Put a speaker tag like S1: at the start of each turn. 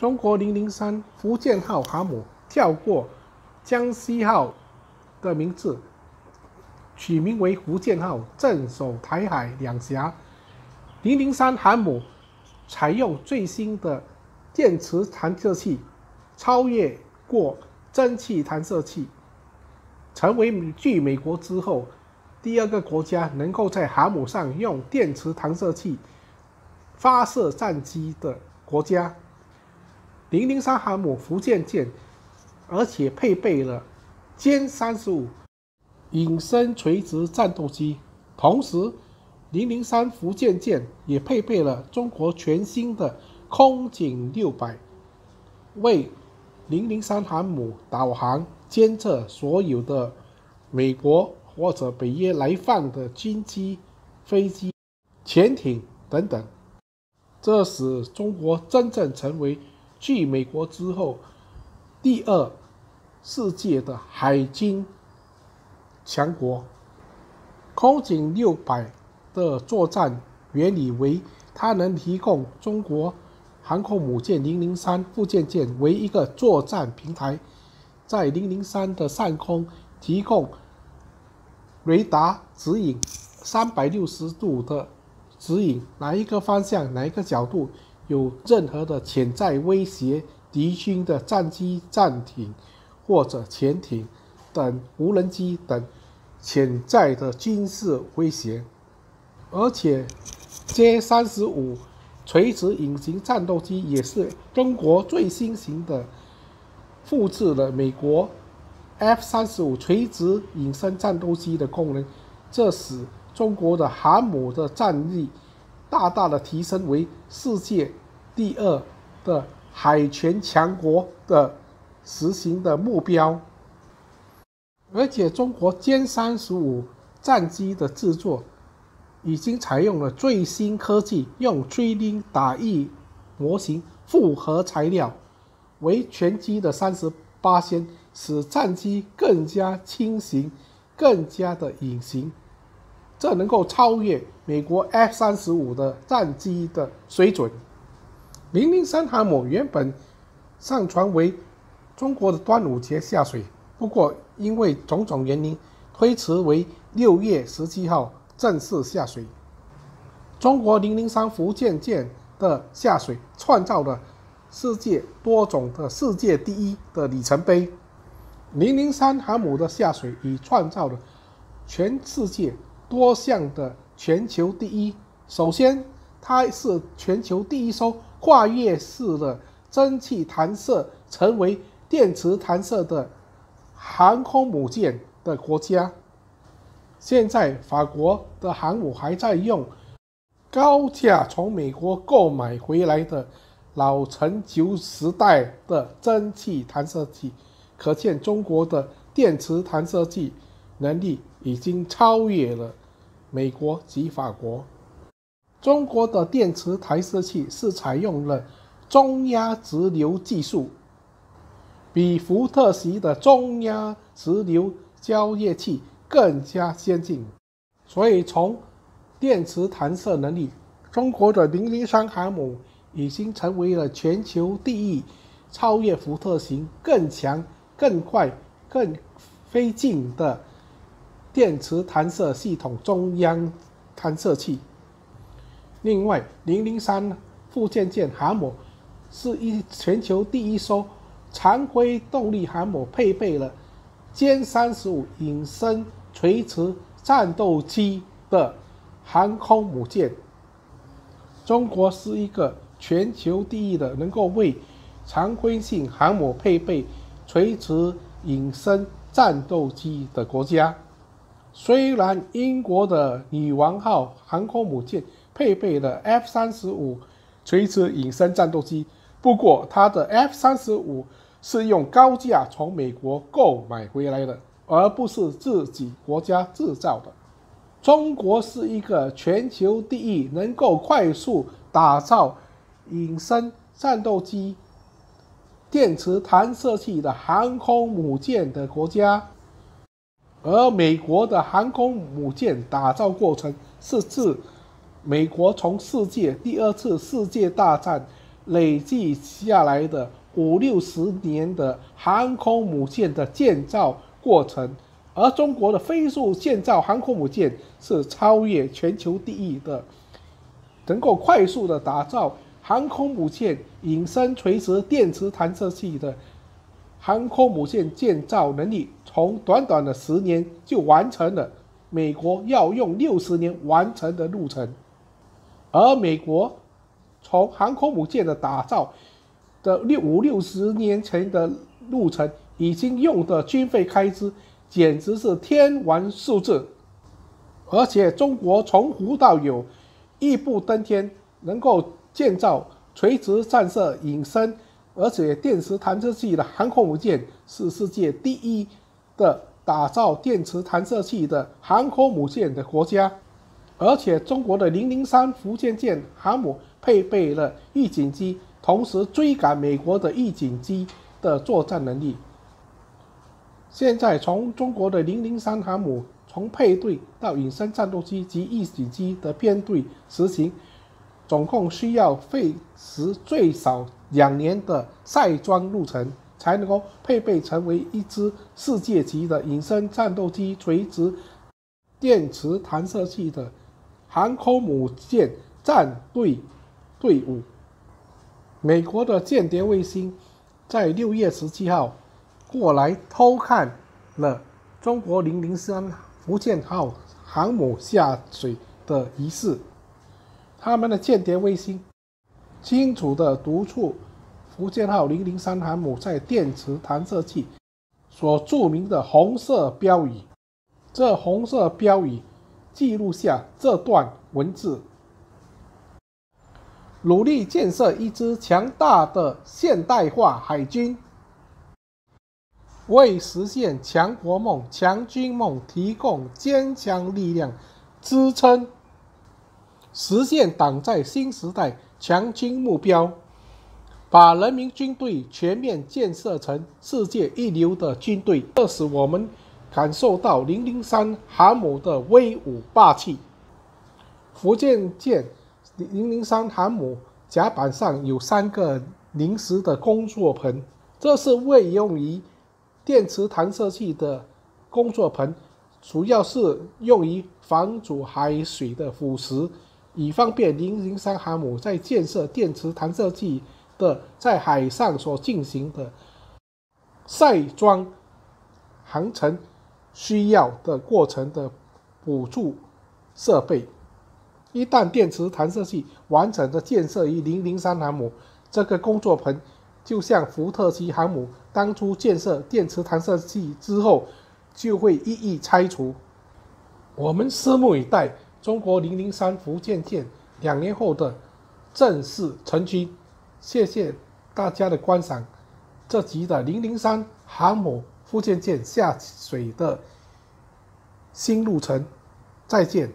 S1: 中国零零三福建号航母跳过江西号的名字，取名为福建号，镇守台海两峡。零零三航母采用最新的电磁弹射器，超越过蒸汽弹射器，成为继美国之后第二个国家能够在航母上用电磁弹射器发射战机的国家。零零三航母福建舰，而且配备了歼三十五隐身垂直战斗机。同时，零零三福建舰也配备了中国全新的空警六百，为零零三航母导航、监测所有的美国或者北约来犯的军机、飞机、潜艇等等。这使中国真正成为。继美国之后，第二世界的海军强国，空警六百的作战原理为，它能提供中国航空母舰零零三附件舰为一个作战平台，在零零三的上空提供雷达指引，三百六十度的指引，哪一个方向，哪一个角度。有任何的潜在威胁，敌军的战机、战艇或者潜艇等无人机等潜在的军事威胁，而且歼三十五垂直隐形战斗机也是中国最新型的，复制了美国 F 三十五垂直隐身战斗机的功能，这使中国的航母的战力大大的提升为世界。第二的海权强国的实行的目标，而且中国歼三十五战机的制作已经采用了最新科技，用追丁打印模型复合材料为全机的三十八先，使战机更加轻型、更加的隐形，这能够超越美国 F 三十五的战机的水准。零零三航母原本上传为中国的端午节下水，不过因为种种原因推迟为六月十七号正式下水。中国零零三福建舰的下水创造了世界多种的世界第一的里程碑。零零三航母的下水已创造了全世界多项的全球第一。首先，它是全球第一艘。跨越式的蒸汽弹射成为电磁弹射的航空母舰的国家。现在，法国的航母还在用高价从美国购买回来的老陈旧时代的蒸汽弹射器，可见中国的电磁弹射器能力已经超越了美国及法国。中国的电磁弹射器是采用了中压直流技术，比福特级的中压直流交液器更加先进。所以，从电磁弹射能力，中国的零零三航母已经成为了全球第一，超越福特型更强、更快、更飞近的电磁弹射系统中央弹射器。另外，零零三附件舰航母是一全球第一艘常规动力航母，配备了歼三十五隐身垂直战斗机的航空母舰。中国是一个全球第一的能够为常规性航母配备垂直隐身战斗机的国家。虽然英国的女王号航空母舰。配备了 F 三十五垂直隐身战斗机，不过它的 F 三十五是用高价从美国购买回来的，而不是自己国家制造的。中国是一个全球第一能够快速打造隐身战斗机、电磁弹射器的航空母舰的国家，而美国的航空母舰打造过程是自。美国从世界第二次世界大战累计下来的五六十年的航空母舰的建造过程，而中国的飞速建造航空母舰是超越全球第一的，能够快速的打造航空母舰隐身垂直电磁弹射器的航空母舰建造能力，从短短的十年就完成了美国要用六十年完成的路程，而美国。从航空母舰的打造的六五六十年前的路程，已经用的军费开支简直是天文数字。而且中国从无到有，一步登天，能够建造垂直散射隐身，而且电磁弹射器的航空母舰是世界第一的打造电磁弹射器的航空母舰的国家。而且中国的零零三福建舰航母。配备了预警机，同时追赶美国的预警机的作战能力。现在，从中国的零零三航母从配对到隐身战斗机及预警机的编队实行，总共需要费时最少两年的赛装路程，才能够配备成为一支世界级的隐身战斗机垂直电磁弹射器的航空母舰战队。队伍，美国的间谍卫星在六月十七号过来偷看了中国零零三福建号航母下水的仪式。他们的间谍卫星清楚地读出福建号零零三航母在电磁弹射器所著名的红色标语。这红色标语记录下这段文字。努力建设一支强大的现代化海军，为实现强国梦、强军梦提供坚强力量支撑，实现党在新时代强军目标，把人民军队全面建设成世界一流的军队。这使我们感受到零零三航母的威武霸气。福建舰。零零三航母甲板上有三个临时的工作棚，这是为用于电磁弹射器的工作棚，主要是用于防阻海水的腐蚀，以方便零零三航母在建设电磁弹射器的在海上所进行的赛装航程需要的过程的辅助设备。一旦电磁弹射器完整的建设于零零三航母，这个工作棚就像福特级航母当初建设电磁弹射器之后，就会一一拆除。我们拭目以待，中国零零三福建舰两年后的正式成军。谢谢大家的观赏，这集的零零三航母福建舰下水的新路程，再见。